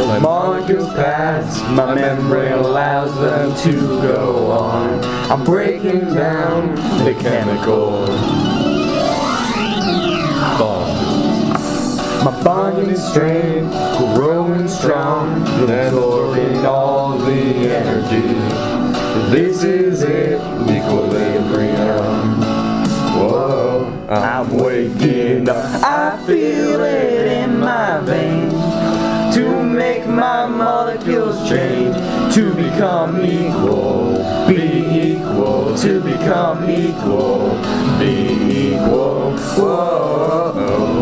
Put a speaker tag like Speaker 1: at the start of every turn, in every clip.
Speaker 1: The molecules pass, my memory allows them to go on. I'm breaking down the chemical bonds. My bonding strength growing strong, absorbing all the energy. This is it, equilibrium. Whoa, I'm waking up. I feel it molecules change to become equal. Be equal to become equal. Be equal. Whoa,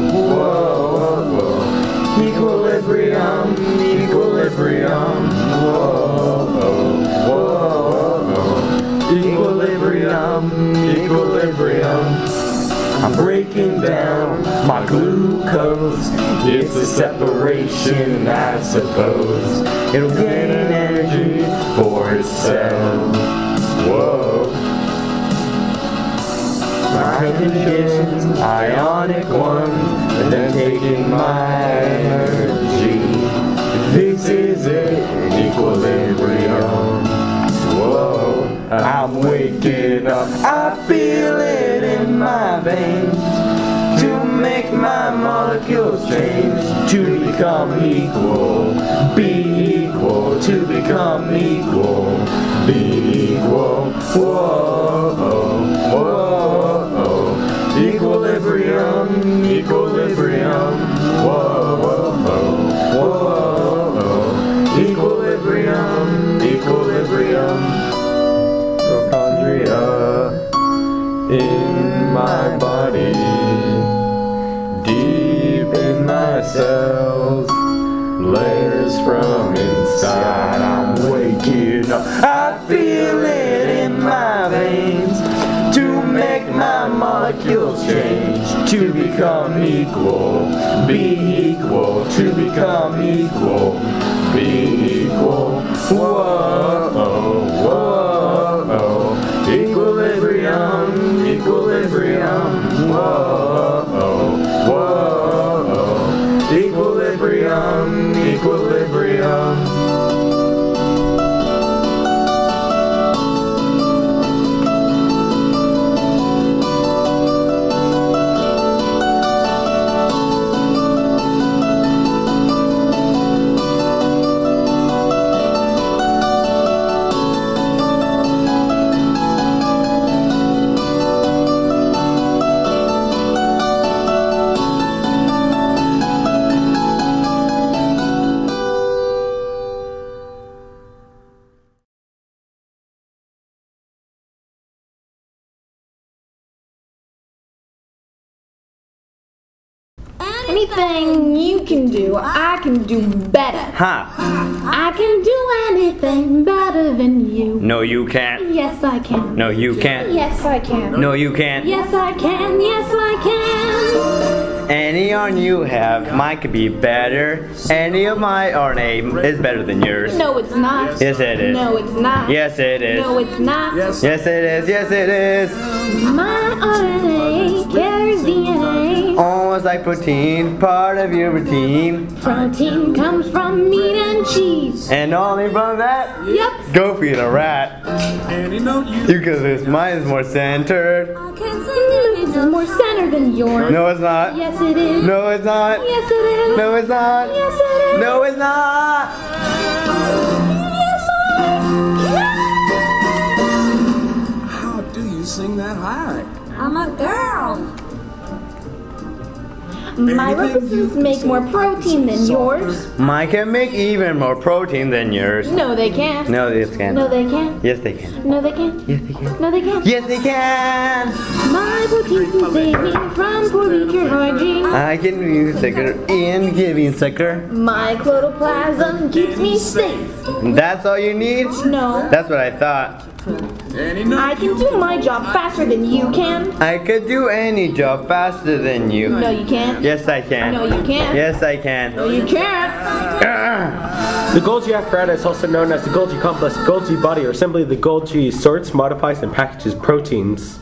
Speaker 1: glucose. It's a separation, I suppose. It'll gain energy for itself. Whoa. My conditions, ionic ones, and then taking my energy. This is it, equilibrium. Whoa, I'm waking up. I feel it in my veins make my molecules change to become equal. Be equal to become equal. Be equal. Whoa, whoa, equilibrium, equilibrium. Whoa, whoa, whoa, equilibrium, equilibrium. In my body, deep in my cells, layers from inside. I'm waking up. I feel it in my veins to make my molecules change to become equal. Be equal to become equal. Be equal. Whoa,
Speaker 2: Anything you can do, I can do better.
Speaker 3: Huh?
Speaker 2: I can do anything better than you.
Speaker 3: No, you can't.
Speaker 2: Yes, I can.
Speaker 3: No, you can't.
Speaker 2: Yes, I can.
Speaker 3: No, you can't.
Speaker 2: Yes, I can. Yes, I can.
Speaker 3: Any yarn you have, mine could be better. Any of my RNA is better than yours.
Speaker 2: No, it's not.
Speaker 3: Yes, it is.
Speaker 2: No, it's not.
Speaker 3: Yes, it is.
Speaker 2: No, it's not.
Speaker 3: Yes, it is. Yes, it is.
Speaker 2: My RNA carries
Speaker 3: like protein, part of your routine.
Speaker 2: Protein comes from meat and cheese.
Speaker 3: And only from that,
Speaker 2: Yep.
Speaker 3: go feed a rat. You cause this mine is more centered.
Speaker 2: This is more centered than yours.
Speaker 3: No, it's not.
Speaker 2: Yes, it is.
Speaker 3: No, it's not.
Speaker 2: Yes, it is.
Speaker 3: No, it's not.
Speaker 2: Yes, it is.
Speaker 3: No, it's not.
Speaker 4: How do you sing that high?
Speaker 5: I'm a girl.
Speaker 2: My roses make more protein than yours.
Speaker 3: Mine can make even more protein than yours.
Speaker 2: No, they can't.
Speaker 3: No, they can't.
Speaker 2: No, they can't.
Speaker 3: Yes, they can.
Speaker 2: No, they can't.
Speaker 3: Yes, they can.
Speaker 2: No, they can't.
Speaker 3: Yes, they can.
Speaker 2: My protein can save me from poor leaker hygiene.
Speaker 3: I can be sicker in giving sucker.
Speaker 2: My cytoplasm keeps me safe.
Speaker 3: That's all you need?
Speaker 2: No,
Speaker 3: That's what I thought.
Speaker 2: I can do my job faster than you can.
Speaker 3: I could do any job faster than you.
Speaker 2: No, you can't.
Speaker 3: Yes, I can.
Speaker 2: No, you can't.
Speaker 3: Yes, I can.
Speaker 2: No, you can't.
Speaker 3: Ah.
Speaker 6: The Golgi apparatus, also known as the Golgi complex, Golgi body, or simply the Golgi, sorts, modifies, and packages proteins.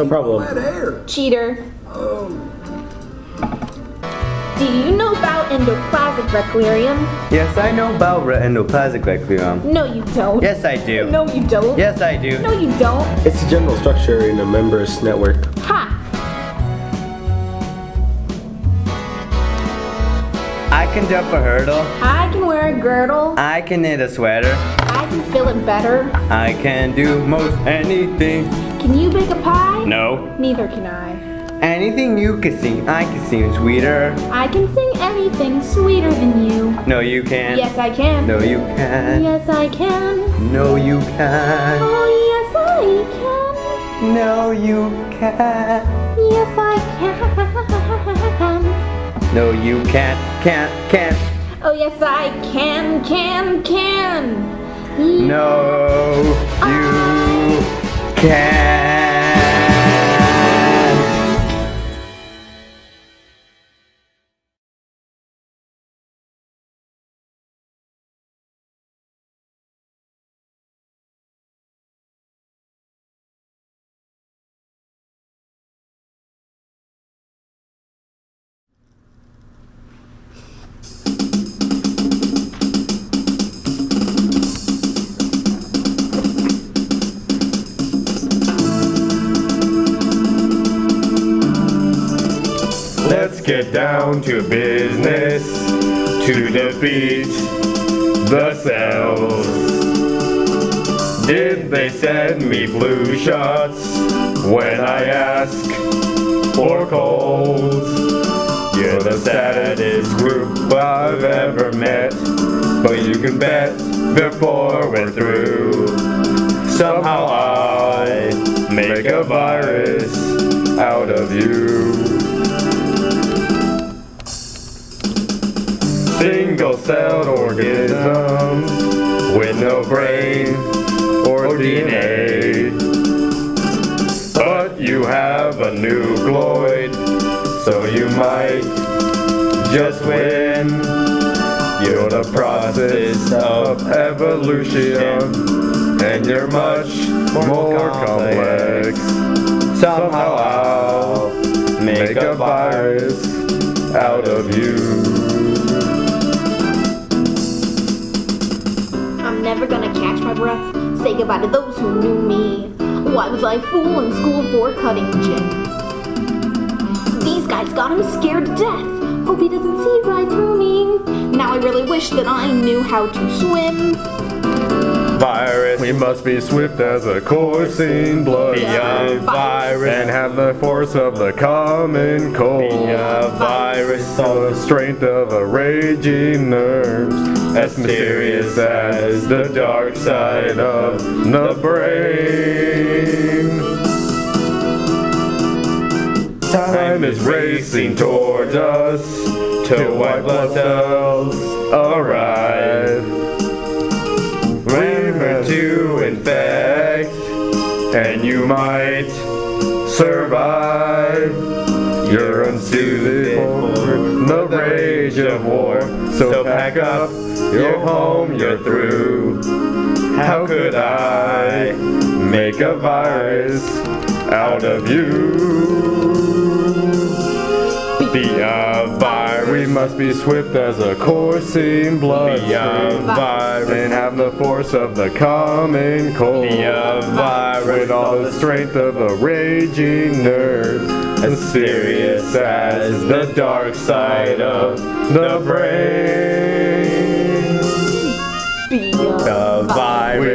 Speaker 6: No problem.
Speaker 4: Bad air.
Speaker 2: Cheater. Oh. Do you know about endoplasmic reticulum?
Speaker 3: Yes, I know about re- endoplasmic reticulum.
Speaker 2: No, you don't.
Speaker 3: Yes, I do.
Speaker 2: No, you don't.
Speaker 3: Yes, I do.
Speaker 2: No, you don't.
Speaker 6: It's the general structure in a members network.
Speaker 2: Ha!
Speaker 3: I can jump a hurdle.
Speaker 2: I can girdle.
Speaker 3: I can knit a sweater.
Speaker 2: I can fill it better.
Speaker 3: I can do most anything.
Speaker 2: Can you bake a pie?
Speaker 3: No.
Speaker 2: Neither can I.
Speaker 3: Anything you can sing, I can sing sweeter.
Speaker 2: I can sing anything sweeter than you.
Speaker 3: No, you can't.
Speaker 2: Yes, I can.
Speaker 3: No, you can't.
Speaker 2: Yes, I can.
Speaker 3: No, you can't.
Speaker 2: Oh, yes, I can.
Speaker 3: No, you can't.
Speaker 2: Yes, I can.
Speaker 3: No, you can't. Can't. Can't.
Speaker 2: Oh, yes, I can, can, can.
Speaker 3: No, you
Speaker 1: ah. can't. Down to business to defeat the cells. Did they send me blue shots when I ask for colds? You're the saddest group I've ever met, but you can bet before we're through. Somehow I make a virus out of you. Single-celled organisms with no brain or DNA. But you have a nucleoid, so you might just win. You're the process of evolution, and you're much more complex. Somehow I'll make a virus out of you.
Speaker 2: Catch my breath. Say goodbye to those who knew me. Why was I fool in school for cutting gin? These guys got him scared to death. Hope he doesn't see right through me. Now I really wish that I knew how to swim.
Speaker 1: virus. We must be swift as a coursing blood.
Speaker 3: Be a virus.
Speaker 1: And have the force of the common cold.
Speaker 3: Be a virus.
Speaker 1: all The strength of a raging nerves. As mysterious as the dark side of the brain. Time is racing towards us till white blood cells arrive. Remember to infect, and you might survive. You're unsuited for the rage of war. So pack up, you're home, you're through. How could I make a virus out of you? Be. We must be swift as a coursing blood.
Speaker 3: Be a virus.
Speaker 1: And have the force of the common cold.
Speaker 3: Be a virus.
Speaker 1: With all the strength of a raging nerve. As serious as the dark side of the brain.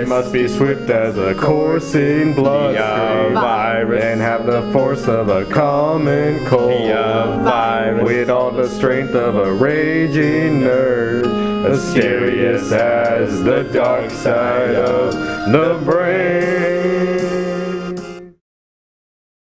Speaker 1: Must be swift as a coursing blood
Speaker 3: virus.
Speaker 1: and have the force of a common cold.
Speaker 3: Virus.
Speaker 1: With all the strength of a raging nerve, as serious as the dark side of the brain.